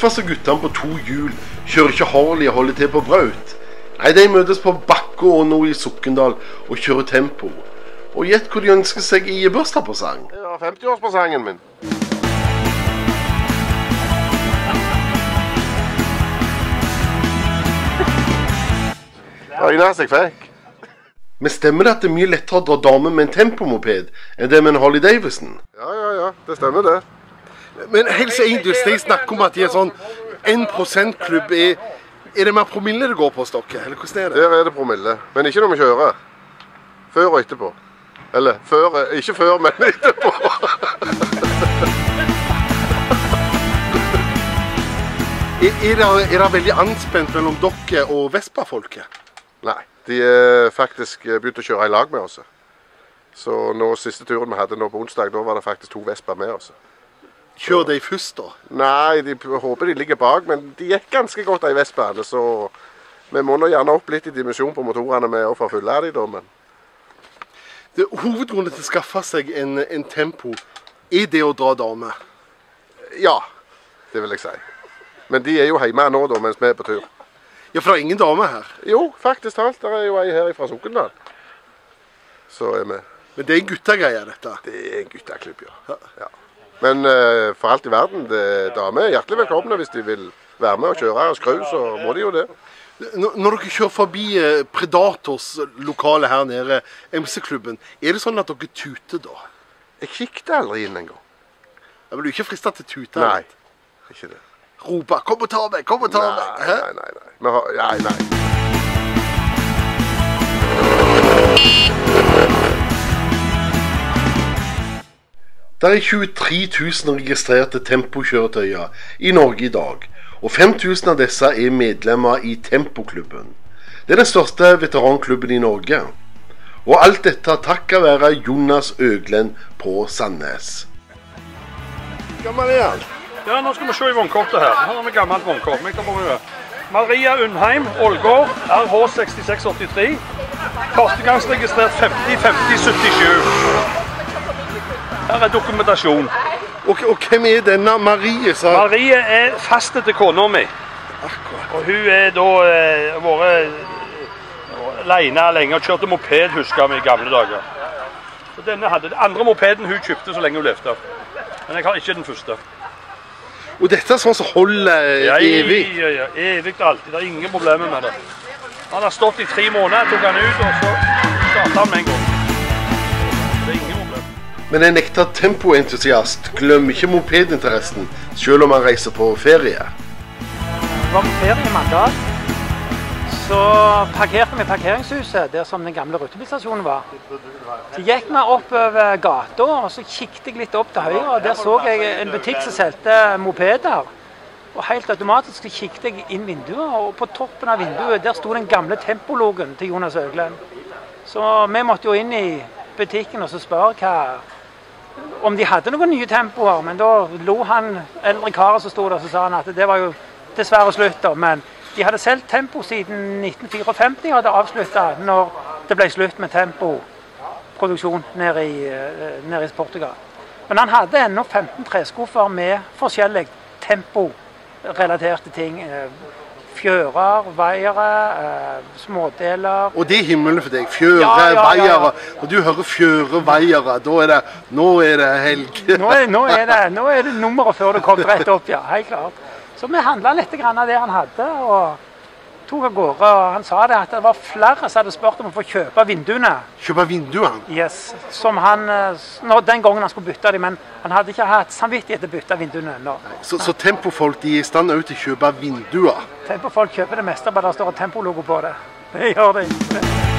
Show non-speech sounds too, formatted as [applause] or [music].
tøffeste guttene på to hjul kjører ikke Harley og holder til på Braut. Nei, de møtes på Bakke og nå i Sokndal og kjører tempo. Og gjett hvor de ønsker seg i bursdagspresang. Ja, 50-årspresangen min. Det var eneste jeg fikk. Men stemmer det at det er mye lettere å dra dame med en tempomoped enn det med en Harley Davidson? Ja, ja, ja. Det stemmer, det. Men de snakker om at de er sånn 1 %-klubb. Er, er det mer promille det går på hos dere? Eller hvordan er det? Der er det promille. Men ikke når vi kjører. Før og etterpå. Eller før Ikke før, men [laughs] etterpå. [laughs] Er, er, det, er det veldig anspent mellom dere og Vespa-folket? Nei. De er faktisk begynt å kjøre i lag med oss. Så nå, siste turen vi hadde nå på onsdag, da var det faktisk to Vespa med oss. Kjør de først, da. Nei, de håper de ligger bak, men de gikk ganske godt, de Vespaene. Så vi må nå gjerne opp litt i dimensjon på motorene med å få fylle de, da. Men Det, hovedgrunnen til å skaffe seg en, en tempo er det å dra dame. ja, det vil jeg si. Men de er jo hjemme nå, da, mens vi er på tur. Ja, for det er ingen dame her. Jo, faktisk talt. Det er jo ei her fra Sokndal. Så er vi Men det er en guttegreie, dette. Det er en gutteklubb, ja. ja. Men uh, for alt i verden, det, damer er hjertelig velkomne hvis de vil være med og kjøre og skru, så må de jo det. Når, dere kjører forbi eh, Predators lokale her nede, MC-klubben, er det sånn at dere tuter da? Jeg kikket aldri inn engang. Jeg er ikke frista til å tute? Nei, ikke det. Rope 'kom og ta meg', kom og ta Nei, meg! Hæ? nei, nei. nei. Nei, nei. Det er 23 000 registrerte tempokjøretøyer i Norge i dag, og 5000 av disse er medlemmer i Tempoklubben. Det er den største veteranklubben i Norge. Og alt dette takket være Jonas Øglen på Sandnes. Gammel er han? Ja, nå skal vi se i vognkortet her. Her har vi gammelt vognkort. Maria Undheim, Ålgård, RH6683. Førstegangsregistrert 505077. Her er dokumentasjon. Og, og hvem er denne Marie? sa Marie er faste til kona mi. Og hun er da eh, vært aleine lenge og kjørte moped, husker vi, i gamle dager. Og denne hadde, Den andre mopeden hun kjøpte så lenge hun levde. Men jeg har ikke den første. Og dette er sånn som holder Ja, evig? Ja, ja, evig og alltid. Det er ingen problemer med det. Han har stått i tre måneder, tok han ut, og så starta han med en gang. Men en ekte tempoentusiast glemmer ikke mopedinteressen selv om han reiser på ferie. var på ferie i. Så parkerte vi i parkeringshuset der som den gamle rutebilstasjonen var. Så gikk vi oppover gata, og så kikket jeg litt opp til høyre. og Der så jeg en butikk som solgte mopeder. Og helt automatisk kikket jeg inn vinduet, og på toppen av vinduet der sto den gamle tempologen til Jonas Øglen. Så vi måtte jo inn i butikken og så spørre hva, om de hadde noen nye tempoer. Men da lo han eldre karen som sto der, så sa han at det var jo dessverre slutt. Men de hadde solgt tempo siden 1954 og hadde avslutta når det ble slutt med tempoproduksjon nede i, eh, nede i Portugal. Men han hadde ennå 15 treskuffer med forskjellig temporelaterte ting. Eh, Fjører, vaiere, eh, smådeler. Og det er himmelen for deg. Fjøre, Ja, ja, veiere. Når du hører fjøre, veiere, da er det Nå er det helg. Nå er, nå, er det, nå er det nummeret før det kom rett opp, ja. Helt klart. Så vi handla litt av det han hadde, og tok av gårde. Og han sa det at det var flere som hadde spurt om å få kjøpe vinduene. Kjøpe vinduene. Yes, som han, nå, Den gangen han skulle bytte dem, men han hadde ikke hatt samvittighet til å bytte vinduene ennå. Så, så tempofolk de er i stand til å kjøpe vinduer. Tempofolk kjøper det meste, bare det står en tempologo på det. Det gjør de.